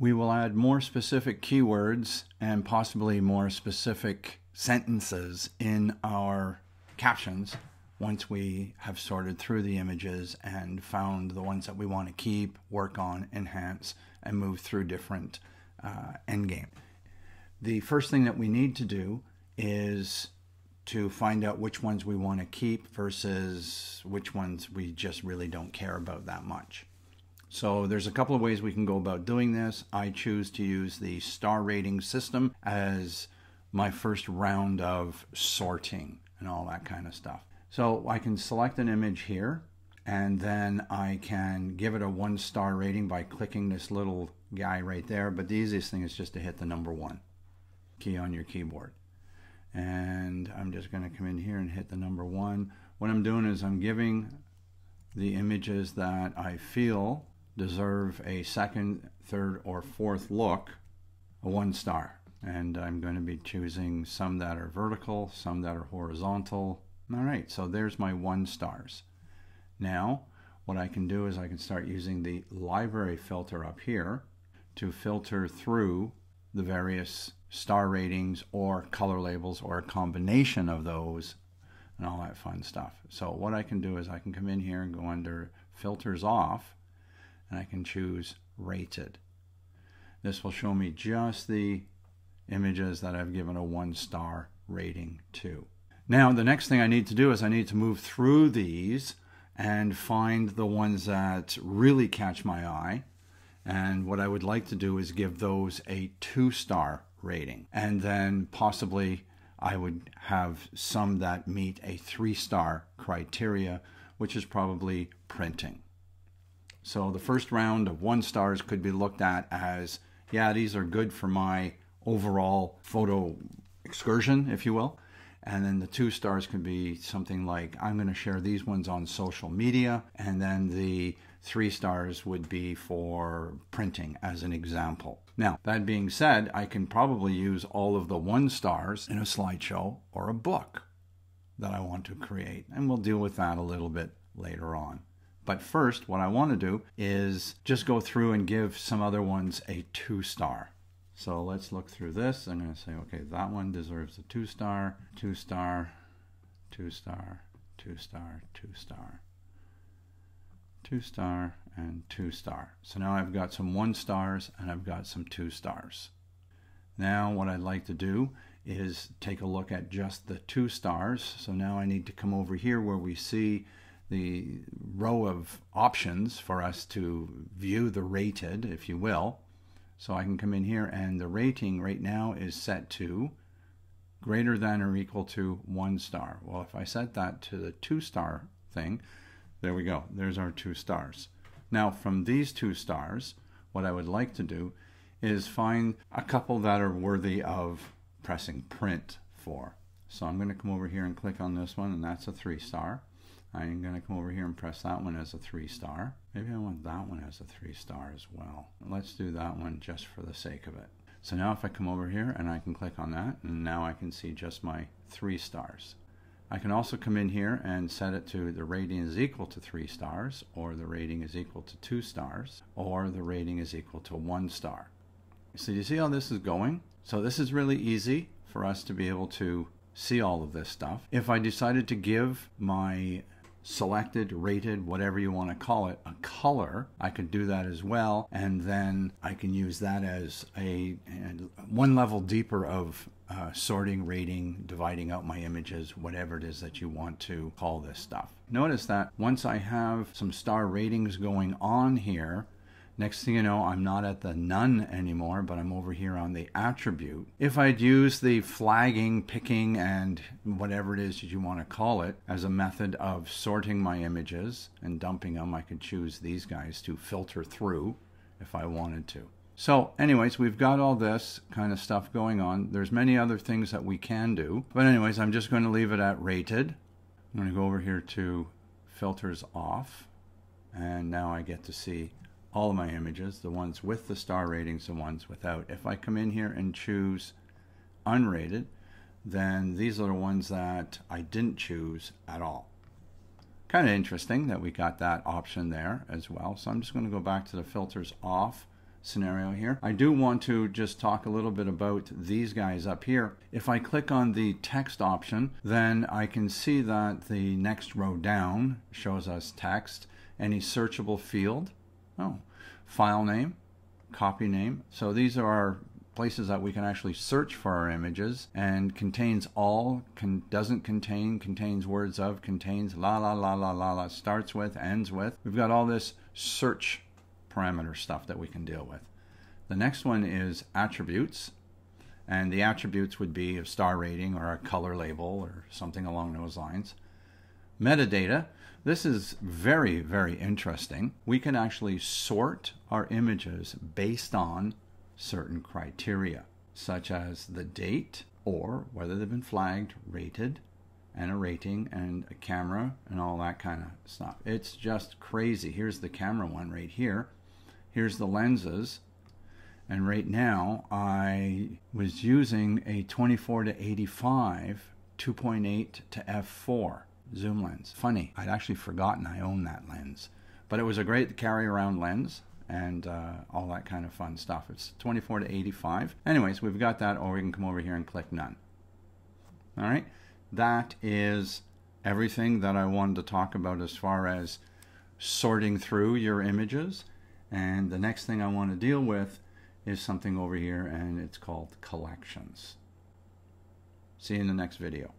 We will add more specific keywords and possibly more specific sentences in our captions once we have sorted through the images and found the ones that we want to keep, work on, enhance, and move through different uh, endgame. The first thing that we need to do is to find out which ones we want to keep versus which ones we just really don't care about that much. So there's a couple of ways we can go about doing this. I choose to use the star rating system as my first round of sorting and all that kind of stuff. So I can select an image here and then I can give it a one star rating by clicking this little guy right there. But the easiest thing is just to hit the number one key on your keyboard. And I'm just going to come in here and hit the number one. What I'm doing is I'm giving the images that I feel deserve a second, third, or fourth look a one star. And I'm going to be choosing some that are vertical, some that are horizontal, all right, so there's my one stars. Now, what I can do is I can start using the library filter up here to filter through the various star ratings or color labels or a combination of those and all that fun stuff. So what I can do is I can come in here and go under filters off and I can choose rated. This will show me just the images that I've given a one star rating to. Now, the next thing I need to do is I need to move through these and find the ones that really catch my eye. And what I would like to do is give those a two star rating. And then possibly I would have some that meet a three star criteria, which is probably printing. So the first round of one stars could be looked at as yeah, these are good for my overall photo excursion, if you will. And then the two stars can be something like I'm going to share these ones on social media. And then the three stars would be for printing as an example. Now, that being said, I can probably use all of the one stars in a slideshow or a book that I want to create. And we'll deal with that a little bit later on. But first, what I want to do is just go through and give some other ones a two star. So let's look through this. I'm going to say, okay, that one deserves a two star, two star, two star, two star, two star, two star, and two star. So now I've got some one stars and I've got some two stars. Now what I'd like to do is take a look at just the two stars. So now I need to come over here where we see the row of options for us to view the rated, if you will. So I can come in here and the rating right now is set to greater than or equal to one star. Well, if I set that to the two star thing, there we go. There's our two stars. Now from these two stars, what I would like to do is find a couple that are worthy of pressing print for. So I'm going to come over here and click on this one and that's a three star. I'm going to come over here and press that one as a three star. Maybe I want that one as a three star as well. Let's do that one just for the sake of it. So now if I come over here and I can click on that and now I can see just my three stars. I can also come in here and set it to the rating is equal to three stars or the rating is equal to two stars or the rating is equal to one star. So you see how this is going? So this is really easy for us to be able to see all of this stuff. If I decided to give my selected, rated, whatever you want to call it, a color, I could do that as well. And then I can use that as a, one level deeper of uh, sorting, rating, dividing out my images, whatever it is that you want to call this stuff. Notice that once I have some star ratings going on here, Next thing you know, I'm not at the none anymore, but I'm over here on the attribute. If I'd use the flagging, picking, and whatever it is that you want to call it as a method of sorting my images and dumping them, I could choose these guys to filter through if I wanted to. So anyways, we've got all this kind of stuff going on. There's many other things that we can do. But anyways, I'm just going to leave it at rated. I'm going to go over here to filters off. And now I get to see all of my images, the ones with the star ratings, the ones without. If I come in here and choose unrated, then these are the ones that I didn't choose at all. Kind of interesting that we got that option there as well. So I'm just going to go back to the filters off scenario here. I do want to just talk a little bit about these guys up here. If I click on the text option, then I can see that the next row down shows us text, any searchable field, oh, file name, copy name. So these are our places that we can actually search for our images and contains all, con doesn't contain, contains words of, contains la la la la la la, starts with, ends with. We've got all this search parameter stuff that we can deal with. The next one is attributes. And the attributes would be a star rating or a color label or something along those lines. Metadata. This is very, very interesting. We can actually sort our images based on certain criteria, such as the date or whether they've been flagged, rated, and a rating and a camera and all that kind of stuff. It's just crazy. Here's the camera one right here. Here's the lenses. And right now I was using a 24 to 85 2.8 to f4 zoom lens. Funny, I'd actually forgotten I own that lens. But it was a great carry around lens and uh, all that kind of fun stuff. It's 24 to 85. Anyways, we've got that, or we can come over here and click none. All right, that is everything that I wanted to talk about as far as sorting through your images. And the next thing I want to deal with is something over here, and it's called collections. See you in the next video.